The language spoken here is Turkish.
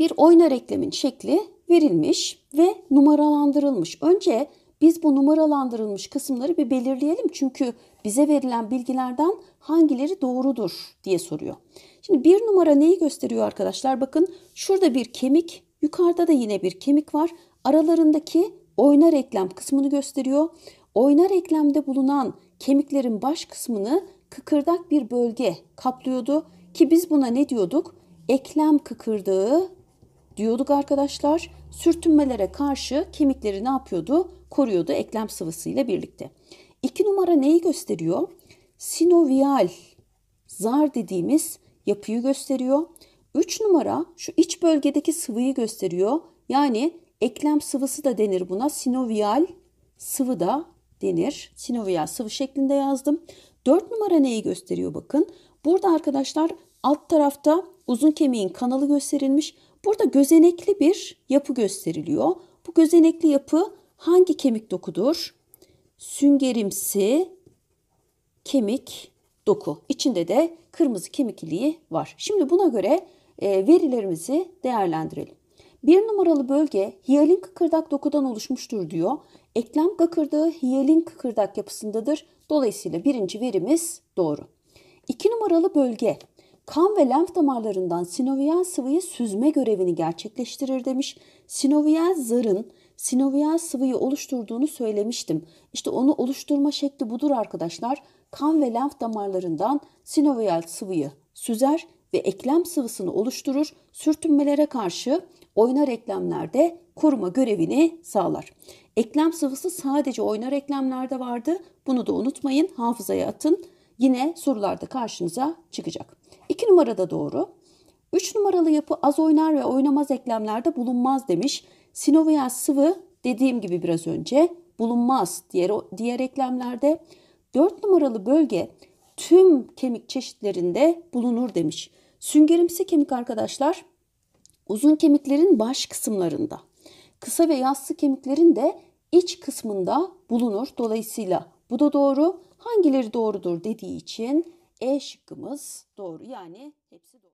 bir oynar eklemin şekli verilmiş ve numaralandırılmış. Önce biz bu numaralandırılmış kısımları bir belirleyelim. Çünkü bize verilen bilgilerden hangileri doğrudur diye soruyor. Şimdi bir numara neyi gösteriyor arkadaşlar? Bakın şurada bir kemik, yukarıda da yine bir kemik var. Aralarındaki oynar eklem kısmını gösteriyor. Oynar eklemde bulunan kemiklerin baş kısmını kıkırdak bir bölge kaplıyordu ki biz buna ne diyorduk? Eklem kıkırdağı diyorduk arkadaşlar. Sürtünmelere karşı kemikleri ne yapıyordu? Koruyordu eklem sıvısıyla birlikte. İki numara neyi gösteriyor? Sinovial zar dediğimiz yapıyı gösteriyor. Üç numara şu iç bölgedeki sıvıyı gösteriyor. Yani eklem sıvısı da denir buna. Sinovial sıvı da denir. Sinovial sıvı şeklinde yazdım. Dört numara neyi gösteriyor bakın. Burada arkadaşlar alt tarafta uzun kemiğin kanalı gösterilmiş. Burada gözenekli bir yapı gösteriliyor. Bu gözenekli yapı hangi kemik dokudur? Süngerimsi kemik doku. İçinde de kırmızı kemik iliği var. Şimdi buna göre e, verilerimizi değerlendirelim. Bir numaralı bölge hiyalin kıkırdak dokudan oluşmuştur diyor. Eklem kıkırdağı hiyalin kıkırdak yapısındadır. Dolayısıyla birinci verimiz doğru. İki numaralı bölge kan ve lenf damarlarından sinoviyal sıvıyı süzme görevini gerçekleştirir demiş. Sinoviyal zarın sinoviyal sıvıyı oluşturduğunu söylemiştim. İşte onu oluşturma şekli budur arkadaşlar. Kan ve lenf damarlarından sinoviyal sıvıyı süzer ve eklem sıvısını oluşturur. Sürtünmelere karşı oynar eklemlerde koruma görevini sağlar. Eklem sıvısı sadece oynar eklemlerde vardı. Bunu da unutmayın. Hafızaya atın. Yine sorularda karşınıza çıkacak. 2 numarada doğru. 3 numaralı yapı az oynar ve oynamaz eklemlerde bulunmaz demiş. Sinoviyal sıvı dediğim gibi biraz önce bulunmaz diğer, diğer eklemlerde. 4 numaralı bölge tüm kemik çeşitlerinde bulunur demiş. Süngerimsi kemik arkadaşlar uzun kemiklerin baş kısımlarında. Kısa ve yassı kemiklerin de iç kısmında bulunur. Dolayısıyla bu da doğru. Hangileri doğrudur dediği için E şıkkımız doğru yani hepsi doğru.